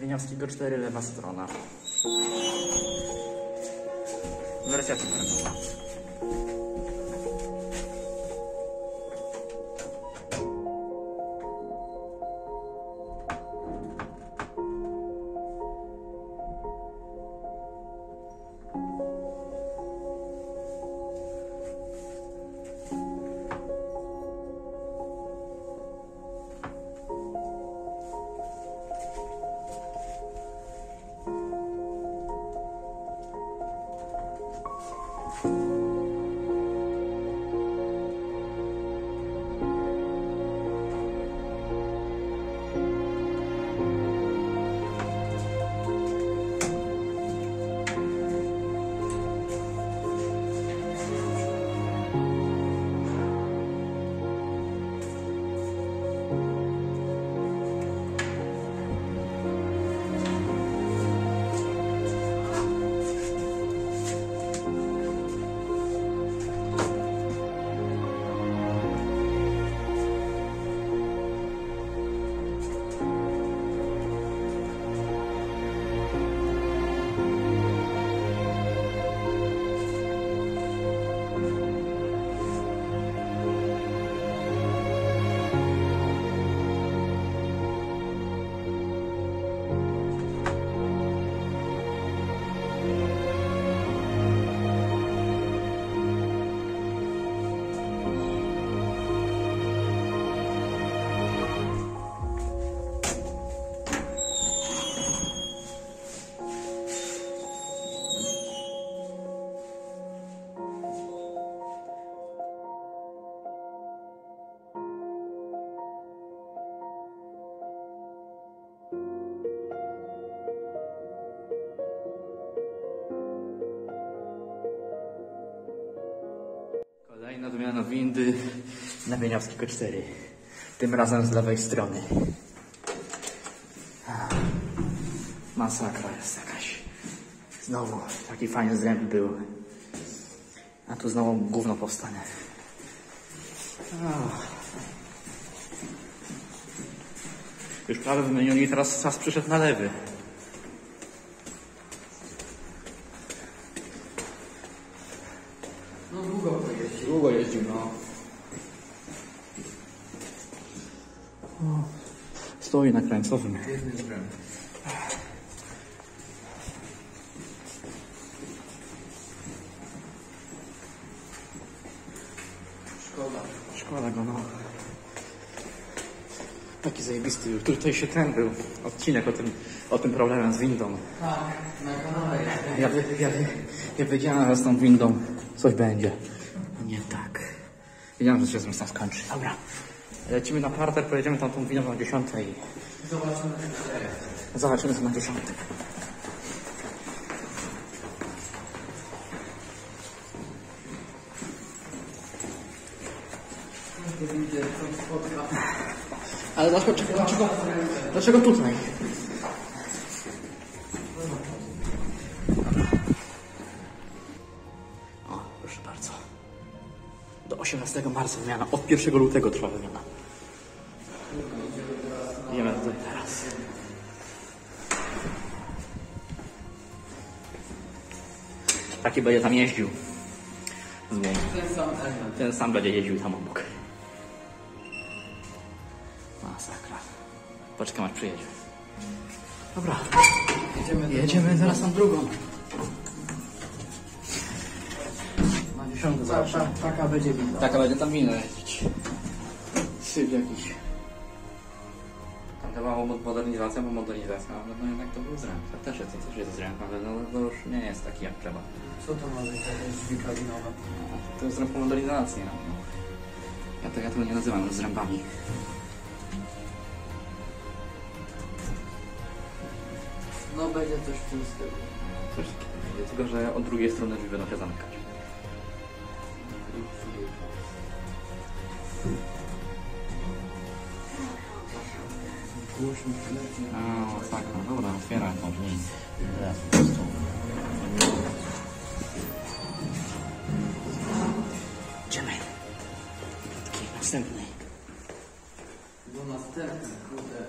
Wieniawskiego 4, lewa strona. Wersja cyfrowa. Bye. Windy na Wieniawskiego 4. Tym razem z lewej strony. Masakra jest jakaś. Znowu taki fajny zręb był. A tu znowu gówno powstanie. Już prawy wymienioni, teraz czas przyszedł na lewy. No długo to jeździ. Długo jeździł, no. O, stoi na krańcowym. Szkoda. Szkoda go, no. Taki zajebisty był. Tutaj się ten był odcinek o tym, o tym problemie z windą. Tak, na kanale. Ja, ja, ja wiedziałem, że z tą windą coś będzie. Nie tak. Wiedziałem, że się z tym skończy. Dobra. Lecimy na parter, pojedziemy tam tą windą na dziesiątej. Zobaczymy. Zobaczymy co na dziesiątej. Każdy widzę, co spotka. Ale dlaczego, dlaczego, dlaczego tutaj? O, proszę bardzo. Do 18 marca wymiana. Od 1 lutego trwa wymiana. Taki będzie tam jeździł. Zmieni. Ten sam element. Ten sam będzie jeździł tam obok. Masakra. Poczekam aż przyjedzie. Dobra, Jedziemy jedziemy zaraz na drugą. Na dziesiątą taka będzie winda. Taka będzie tam winna jeździć. Syp jakiś. Chyba modernizacja, bo modernizacja, ale no jednak to był zręb. To też jest, to też jest zręb, ale no, to już nie jest taki jak trzeba. Co to ma być? Drzwi kabinowe? To jest zręb po modernizacji. No. Ja, to, ja tego nie nazywam zrębami. No będzie coś w tym stylu. Coś takiego. Tylko, że od drugiej strony drzwi będą się zamykać. A, no dobra, otwieram tą drzwi. Teraz. Idziemy. Taki następny. Do następny, kurde.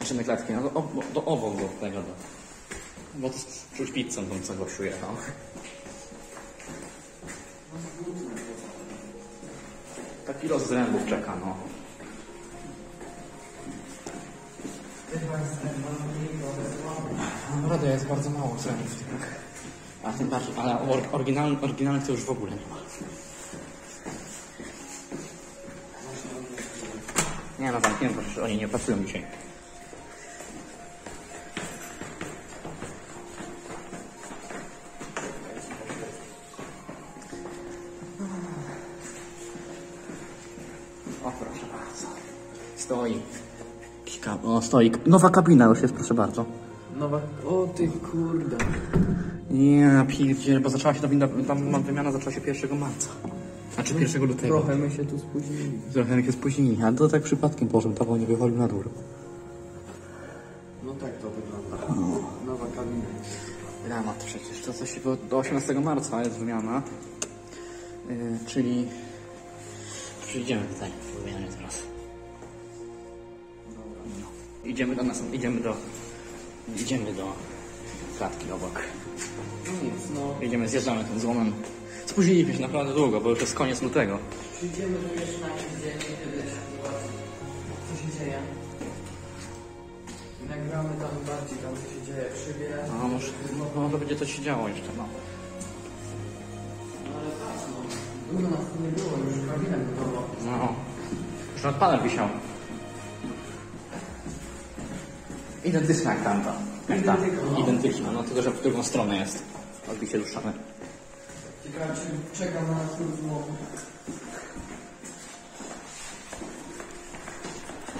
Maszyny klatki, no do, o, do obok do tego, do, bo to czuć pizzą, tą co gościu jechał. Taki los zrębów czeka, no. Naprawdę jest bardzo mało zrębów. A tym bardziej, ale or, oryginalny, to już w ogóle nie ma. Nie no, zamknięto, przecież oni nie pracują dzisiaj. O, proszę bardzo. Stoi. Kab- O, stoi. Nowa kabina już jest, proszę bardzo. Nowa... O ty kurde. Nie, pierdziele, bo zaczęła się ta winda, tam wymiana zaczęła się 1 marca. Znaczy 1 lutego. Trochę my się tu spóźnili. Trochę jak się spóźnili, ale to tak przypadkiem Bożym, to bo nie wychodził na dwór. No tak to wygląda. Nowa kabina. Dramat przecież, to coś było do 18 marca jest wymiana. Yy, czyli... Przyjdziemy tutaj w wymianie teraz. No. Idziemy do nas, idziemy do... Idziemy do klatki obok. No nic, no. Idziemy, zjeżdżamy tym złomem. Spóźniliśmy się naprawdę długo, bo już jest koniec lutego. Przyjdziemy jakiś dzień i wtedy co się dzieje. Nagramy tam bardziej, tam co się dzieje, przybie. No, może, może będzie coś się działo jeszcze, no. No ale patrz, no. Długo nas tu nie było, już kabinet gotowa. No. Już nad panem wisiał. Identyczna jak tamta. Jak ta. Identyczna, no. Tylko że w drugą stronę jest. Odbicie ruszamy. Ciekawe, czy czeka na rozmowę.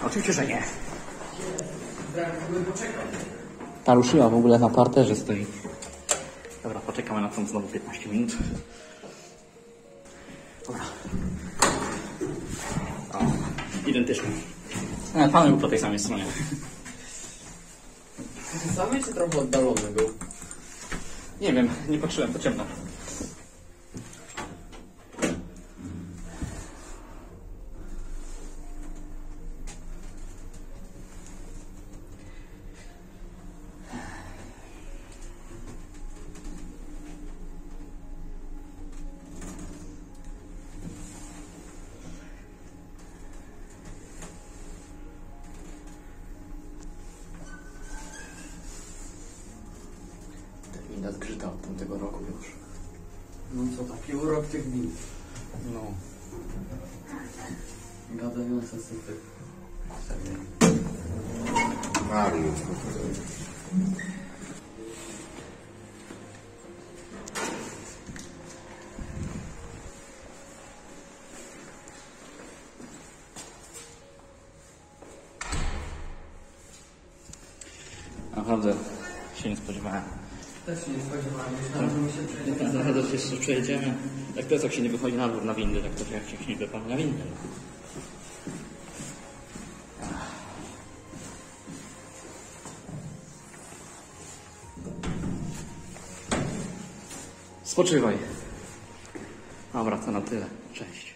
Oczywiście, że nie. Ta ruszyła w ogóle na parterze stoi. Dobra, poczekamy na tą znowu 15 minut. Dobra. O, identyczny. E, pan był po tej samej stronie. Ty samy czy trochę oddalony był? Nie wiem, nie patrzyłem, to ciemno. Tak winda zgrzyta od tamtego roku już. No co, taki urok tych dni. No. Gadające sypy. Mariusz. Naprawdę się nie spodziewałem. Też się nie spodziewałem, myślałem, że my się przejdziemy. Naprawdę się jeszcze przejedziemy. Jak to jest, jak się nie wychodzi na dwór na windy, tak to się jak się nie wychodzi na windy. Spoczywaj. Dobra, to na tyle. Cześć.